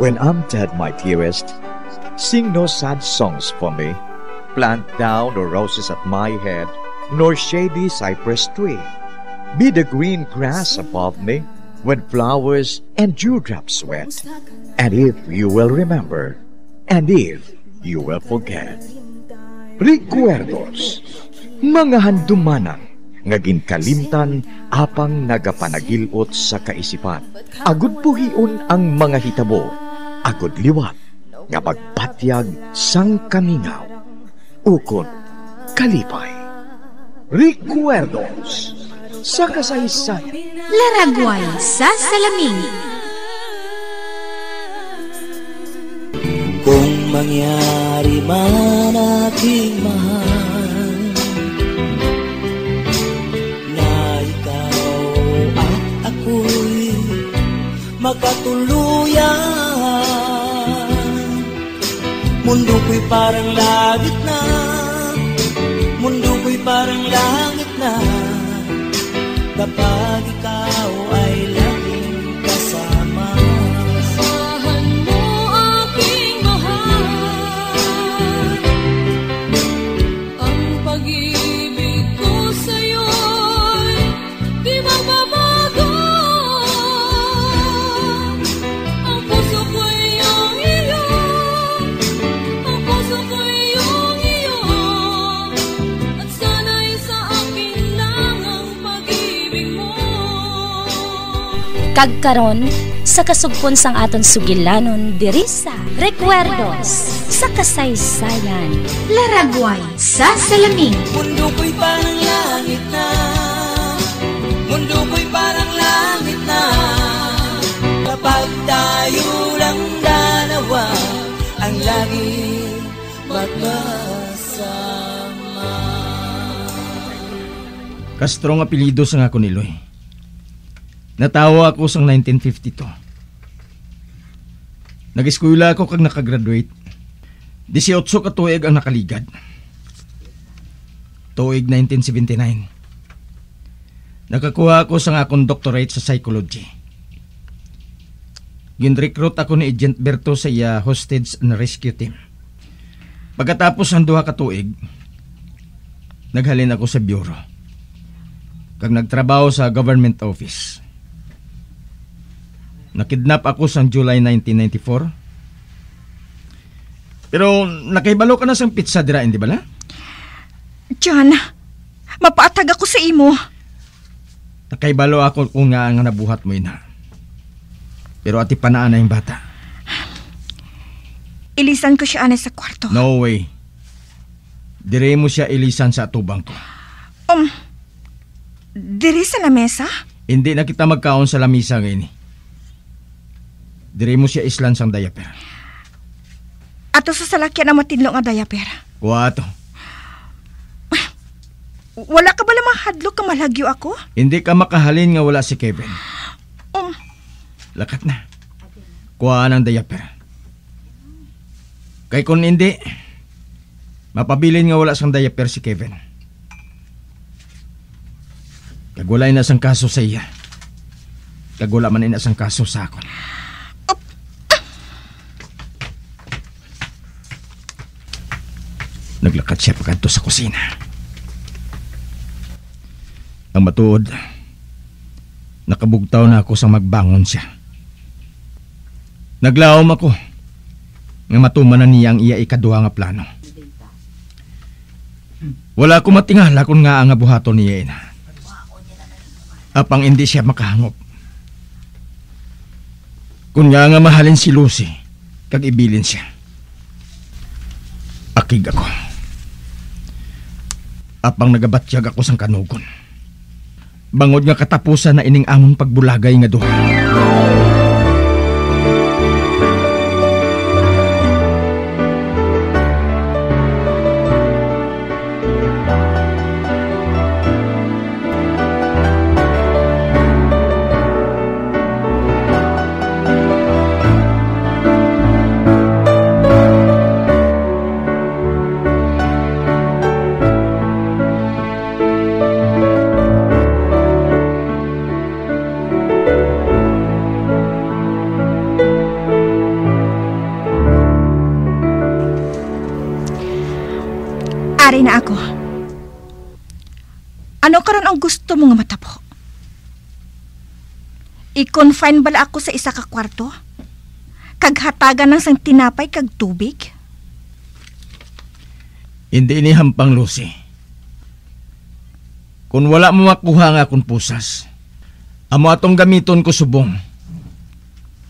When I'm dead, my dearest, sing no sad songs for me. Plant down no roses at my head, nor shady cypress tree. Be the green grass above me when flowers and dewdrops wet. And if you will remember, and if you will forget. Recuerdos, mga handumanan, nga ginkalimtan apang nagapanagilot sa kaisipan. Agud puhion ang mga hitabo, agud liwat, nga pagpatyag sang kamingaw. Ukon, kalipay. Recuerdos, sa kasaysayan. Laragway sa salamin. Kung mangyari man aking mahal Na ikaw at ako'y magkatuluyan Mundo ko'y parang langit na. Mundo ko'y parang langit na. Kapag ikaw Kagkaron sa kasugpon sang aton sugilanon diri sa Recuerdos sa kasaysayan. Laragway sa salamin. Mundo ko'y parang langit na Mundo ko'y parang langit na Kapag tayo lang dalawa Ang lagi magkasama Castro ang apelido sa nga ko ni Loy. Natawa ako sang 1952. Nag-eskwela ako kag nakagraduate. 18 ka tuig ang nakaligad. Tuig 1979. Nakakuha ako sa akong doctorate sa psychology. Ginrecruit ako ni Agent Berto sa iya hostage and rescue team. Pagkatapos ang duha ka tuig, naghalin ako sa bureau kag nagtrabaho sa government office. Nakidnap ako sa July 1994. Pero nakaibalo ka na sa pizza dira, hindi ba la? John, mapaatag ako sa imo. Nakaibalo ako kung nga nga nabuhat mo ina. Pero ati panaan na yung bata. Ilisan ko siya anay sa kwarto. No way. Dire mo siya ilisan sa atubang ko. Um, diri sa lamesa? Hindi na kita magkaon sa lamisa ngayon. eh. Dire mo siya islan sang diaper. Ato sa salakyan na matinlo nga diaper. Kuwato. Wala ka ba lamang hadlok ka malagyo ako? Hindi ka makahalin nga wala si Kevin. Um, Lakat na. Kuha ng diaper. Kay kung hindi, mapabilin nga wala sang diaper si Kevin. Kagulay na sang kaso sa iya. Kagula man ina sang kaso sa akon. Naglakat siya pagkanto sa kusina. Ang matuod, nakabugtaw na ako sa magbangon siya. Naglaom ako nga matuman na niya ang iya ikaduha nga plano. Wala ko matingala kung nga ang buhaton niya ina. Apang hindi siya makahangop. Kung nga nga mahalin si Lucy, kag ibilin siya. Akig ako. Apang nagabatyag ako sang kanugon. Bangod nga katapusan na ining amon pagbulagay nga duha. I-confine bala ako sa isa ka kwarto? Kaghatagan ng sang tinapay kag tubig? Hindi ini hampang Lucy. Kung wala mo makuha nga akong pusas, amo atong gamiton ko subong.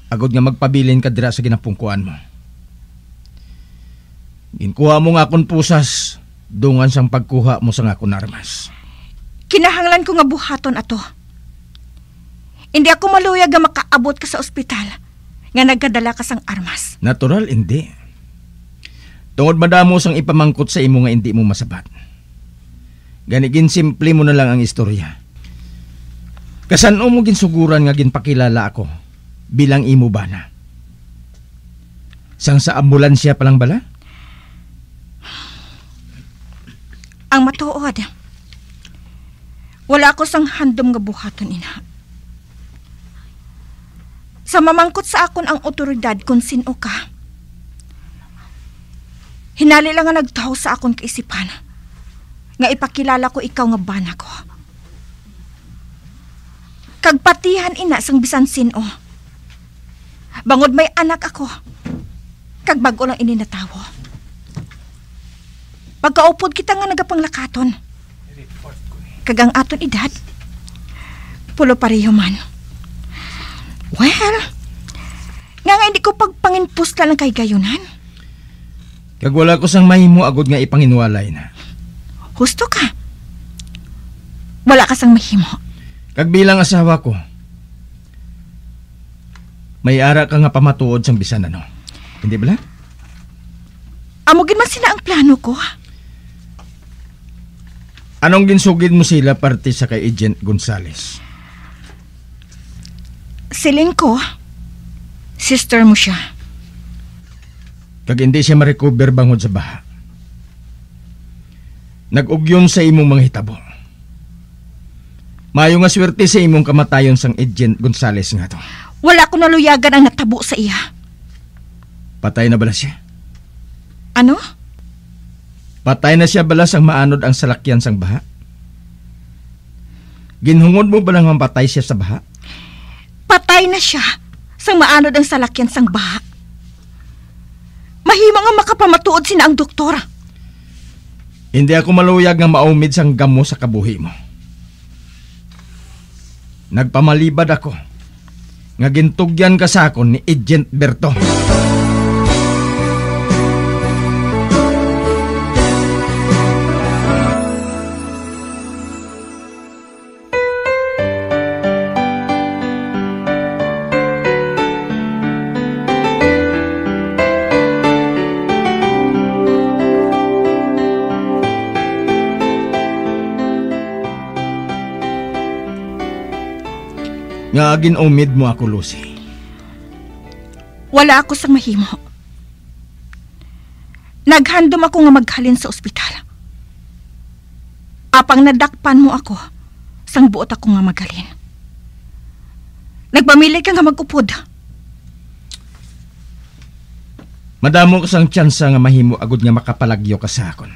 Agod nga magpabilin ka dira sa ginapungkuan mo. Ginkuha mo nga akong pusas, dungan sang pagkuha mo sa nga akong armas. Kinahanglan ko nga buhaton ato. Hindi ako maluyag nga makaabot ka sa ospital nga nagkadala ka sang armas. Natural, hindi. Tungod madamo sang ipamangkot sa imo nga hindi mo masabat. Ganigin simple mo na lang ang istorya. Kasano mo ginsuguran nga ginpakilala ako bilang imo bana? Sang sa ambulansya pa lang bala? Ang matuod. Wala ako sang handom nga buhaton ina. Sa mamangkot sa akon ang otoridad kung sino ka. Hinali lang nga nagtaho sa akon kaisipan. Nga ipakilala ko ikaw nga bana ko. Kagpatihan ina sang bisan sino. Bangod may anak ako. Kag bago lang ini natawo. Pagkaupod kita nga nagapanglakaton. Kagang aton edad. Pulo pareho man. Well, nga nga hindi ko pagpanginpusla lang kay gayunan. Kag wala ko sang mahimo agod nga ipanginwalay na. Husto ka. Wala ka sang mahimo. Kag bilang asawa ko, may ara ka nga pamatuod sang bisan ano. Hindi bala? Amugin man sila ang plano ko. Anong ginsugid mo sila parte sa kay Agent Gonzales? Siling ko, sister mo siya. Kag hindi siya ma-recover bangod sa baha. Nag-ugyon sa imong mga hitabo. Mayo nga swerte sa imong kamatayon sang Agent Gonzales nga to. Wala ko naluyagan ang natabo sa iya. Patay na bala siya? Ano? Patay na siya bala sang maanod ang salakyan sang baha? Ginhungod mo ba lang ang patay siya sa baha? Patay na siya sang maanod ang salakyan sang baha. Mahimo nga makapamatuod sina ang doktor. Hindi ako maluyag nga maumid sang gamo sa kabuhi mo. Nagpamalibad ako nga gintugyan ka sa akon ni Agent Berto. Nga ginumid mo ako, Lucy. Wala ako sang mahimo. Naghandom ako nga maghalin sa ospital. Apang nadakpan mo ako, sang buot ako nga magalin. Nagpamili ka nga magupod. Madamo ka sang tsansa nga mahimo agud nga makapalagyo ka sa akon.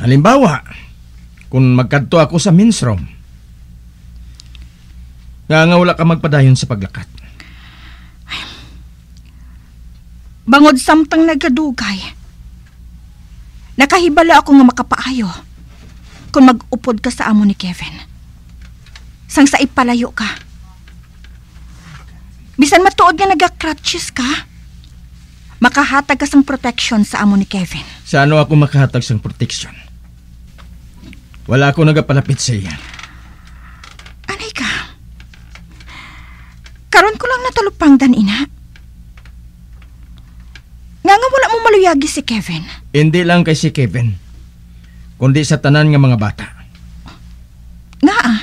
Halimbawa, kung magkadto ako sa men's room, nga nga wala ka magpadayon sa paglakat. Bangod samtang nagadugay. Nakahibala ako nga makapaayo kung mag-upod ka sa amo ni Kevin. Sang sa ipalayo ka. Bisan matuod nga nagka-crutches ka, makahatag ka sang protection sa amo ni Kevin. Sa ano ako makahatag sang protection? Wala ako nagapalapit sa iya. Anay ka? Karon ko lang natalupang dan ina. Nga nga wala mo maluyagi si Kevin. Hindi lang kay si Kevin, kundi sa tanan nga mga bata. Nga ah,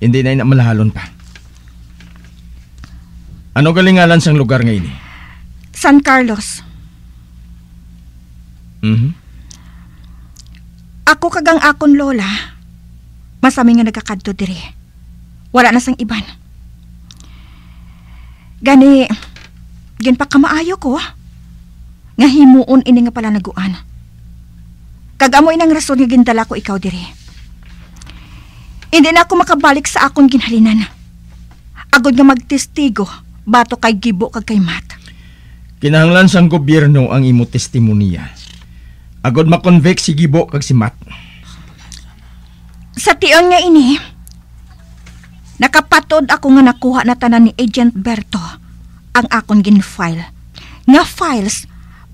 Hindi na inamalahalon pa. Ano galingalan sang lugar ngayon? San Carlos. Mhm. Ako kagang akon lola. Masami nga nagkakadto diri. Wala na sang iban. Gani, gin pa kamaayo ko. nga himuon ini nga pala naguan. Kag amo inang rason nga gindala ko ikaw diri. Hindi na ako makabalik sa akong ginhalinan. Agod nga magtestigo, bato kay Gibo kag kay Mat. Kinahanglan sang gobyerno ang imo testimonya. Agod makonvict si Gibo kag si Matt. Sa tion nga ini, nakapatod ako nga nakuha na tanan ni Agent Berto ang akong gin-file. Nga files,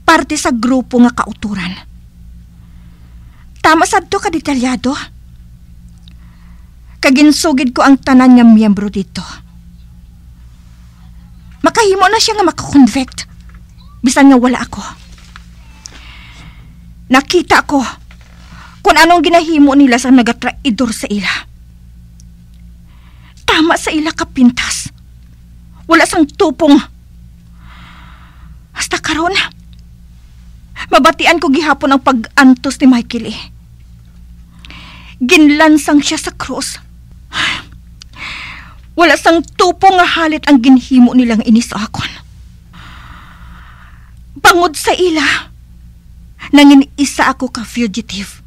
parte sa grupo nga kauturan. Tama sad to ka detalyado. Kaginsugid ko ang tanan nga miyembro dito. Makahimo na siya nga makakonvict. Bisan nga wala ako. Nakita ko kung anong ginahimo nila sa nagatraidor sa ila. Tama sa ila kapintas. Wala sang tupong. Hasta karon. Mabatian ko gihapon ang pag-antos ni Michael eh. Ginlansang siya sa krus. Wala sang tupong nga halit ang ginhimo nilang inis akon. Bangod sa ila, nangin isa ako ka fugitive.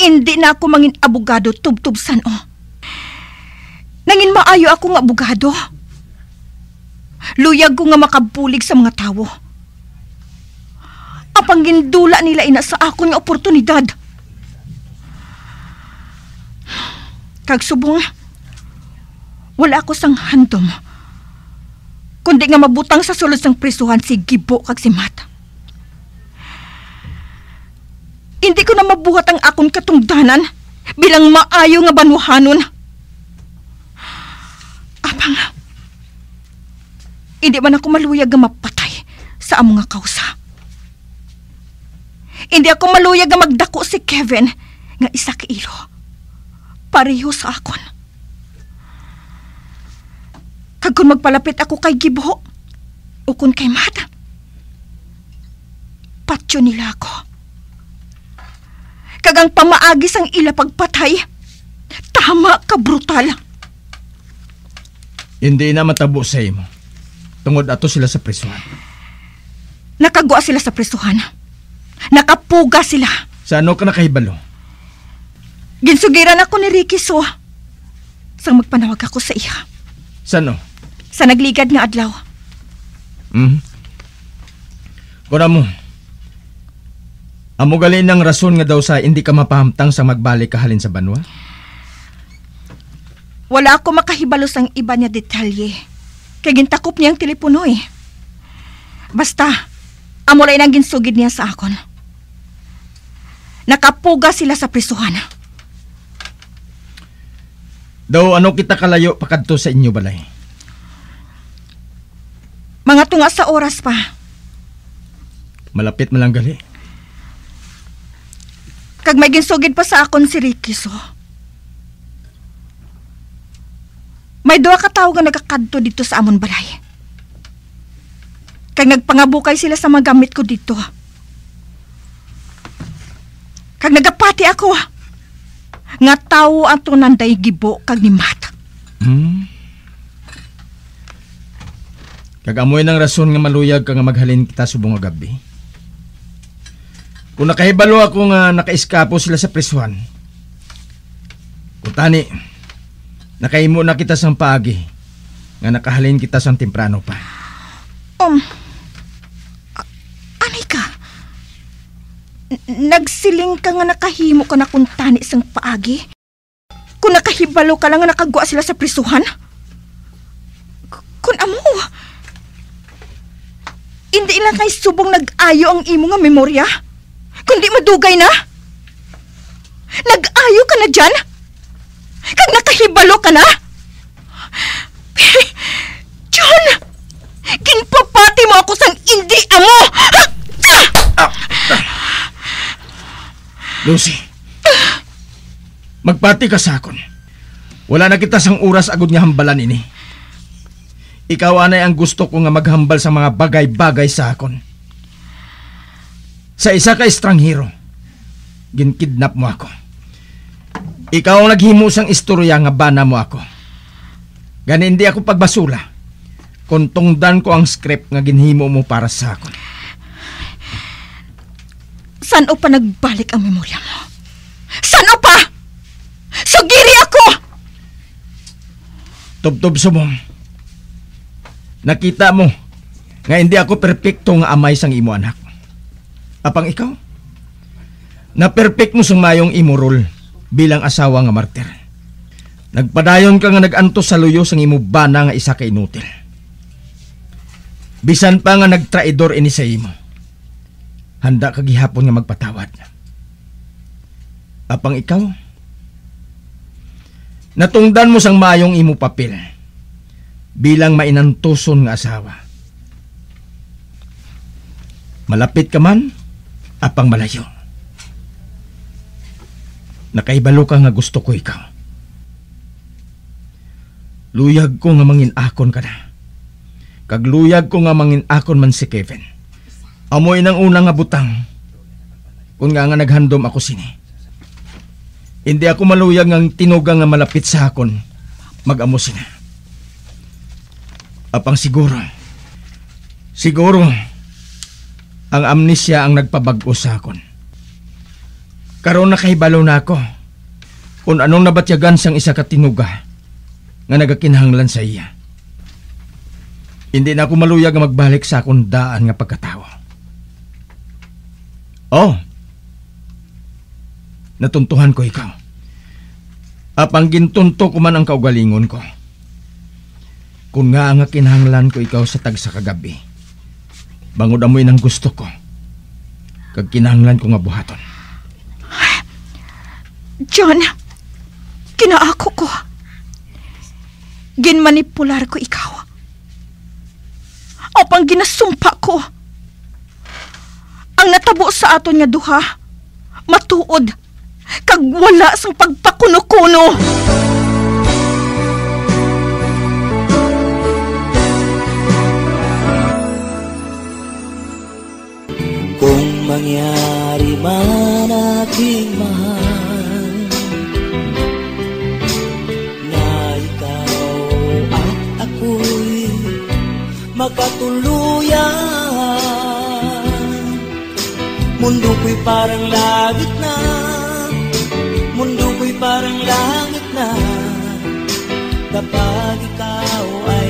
Hindi na ako mangin abogado tubtubsan o. Nangin maayo ako nga abogado. Luyag ko nga makabulig sa mga tawo. Apang gindula nila ina sa akon nga oportunidad. Kag subong, wala ako sang handom. Kundi nga mabutang sa sulod sang prisuhan si Gibo kag si Mat. Hindi ko na mabuhat ang akong katungdanan bilang maayo nga banwahanon. Apang, hindi man ako maluyag nga mapatay sa among nga kausa. Hindi ako maluyag nga magdako si Kevin nga isa ka ilo. Pareho sa akon. Kag kung magpalapit ako kay Gibo, ukon kay Mata, patyo nila ako. Kagang pamaagi sang ila pagpatay, tama ka brutal. Hindi na matabo sa imo. Tungod ato sila sa prisuhan. Nakagwa sila sa presuhan. Nakapuga sila. Sa ano ka nakahibalo? Ginsugiran ako ni Ricky So. Sang magpanawag ako sa iya. Sa ano? Sa nagligad nga adlaw. Mhm. Kuna mo. Amo gali ng rason nga daw sa hindi ka mapahamtang sa magbalik ka halin sa banwa? Wala ako makahibalo sang iba niya detalye. Kaya gintakop niya ang telepono eh. Basta, amo rin ang ginsugid niya sa akon. Nakapuga sila sa prisuhan. Daw ano kita kalayo pakadto sa inyo balay? Mga tunga sa oras pa. Malapit malang gali. Kag may ginsugid pa sa akon si Ricky so. May duha ka tao nga nagakadto dito sa amon balay. Kag nagpangabukay sila sa mga gamit ko dito. Kag nagapati ako. Nga tao ang tunanday gibo kag ni Mat. Hmm? Kagamoy ng rason nga maluyag ka nga maghalin kita subong nga gabi. Kung nakahibalo ako nga nakaiskapo sila sa prisuhan. Kutani, nakaimo na kita sang paagi nga nakahalin kita sang temprano pa. Um, anay ka? Nagsiling ka nga nakahimo ka na kung tani sang paagi? Kung nakahibalo ka lang nga nakagwa sila sa prisuhan? Kung amo, hindi lang kay subong nag-ayo ang imo nga memorya? Kundi madugay na? Nag-ayo ka na dyan? Kag nakahibalo ka na? John! Ginpapati mo ako sang hindi amo! Lucy, magpati ka sa akon. Wala na kita sang oras agad nga hambalan ini. Ikaw anay ang gusto ko nga maghambal sa mga bagay-bagay sa akon. Sa isa ka estranghero, ginkidnap mo ako. Ikaw ang naghimo sang istorya nga bana mo ako. Gani hindi ako pagbasula. Kung tungdan ko ang script nga ginhimo mo para sa akon. Saan o pa nagbalik ang memorya mo? Saan o pa? Sugiri ako! Tubtob sumong. Nakita mo nga hindi ako perpekto nga amay sang imo anak. Apang ikaw? Na perfect mo sang mayong imo role bilang asawa nga martir. Nagpadayon ka nga nagantos sa luyo sang imo bana nga isa ka inutil. Bisan pa nga nagtraidor ini sa imo. Handa ka gihapon nga magpatawad. Apang ikaw? Natungdan mo sang mayong imo papel bilang mainantuson nga asawa. Malapit ka man, apang malayo. Nakaibalo ka nga gusto ko ikaw. Luyag ko nga mangin akon ka na. Kagluyag ko nga mangin akon man si Kevin. Amoy ng unang nga butang. Kung nga nga naghandom ako sini. Hindi ako maluyag ng tinugang nga malapit sa akon. Mag-amo sina. Apang siguro. Siguro. Ang amnesia ang nagpabago sa akon. Karon nakahibalo na ako. Kung anong nabatyagan sang isa ka tinuga nga nagakinahanglan sa iya. Hindi na ako maluyag magbalik sa akong daan nga pagkatawo. Oh, natuntuhan ko ikaw. Apang gintunto ko man ang kaugalingon ko. Kung nga nga kinahanglan ko ikaw sa tag sa kagabi, bangod amoy ng gusto ko. Kag kinahanglan ko nga buhaton. John, kinaako ko. Ginmanipular ko ikaw. O pang ginasumpa ko. Ang natabo sa aton nga duha, matuod, kag wala sang pagpakuno-kuno. Kung mangyari man aking mahal magkatuluyan Mundo ko'y parang langit na Mundo ko'y parang langit na. Kapag ikaw ay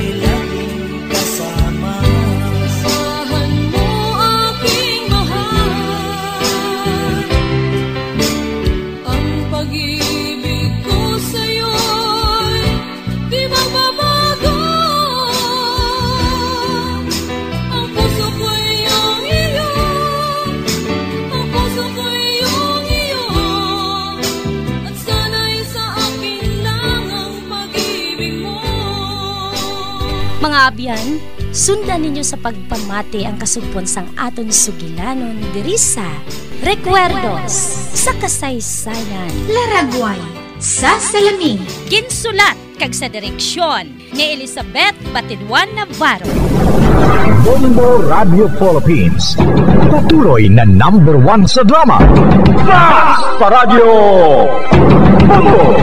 Mga abyan, sundan ninyo sa pagpamati ang kasugpon sang aton sugilanon diri sa Recuerdos sa kasaysayan. Laragway sa salamin. Ginsulat kag sa direksyon ni Elizabeth Batidwan Navarro. Bombo Radio Philippines. Patuloy na number one sa drama. Sa Radio Bombo!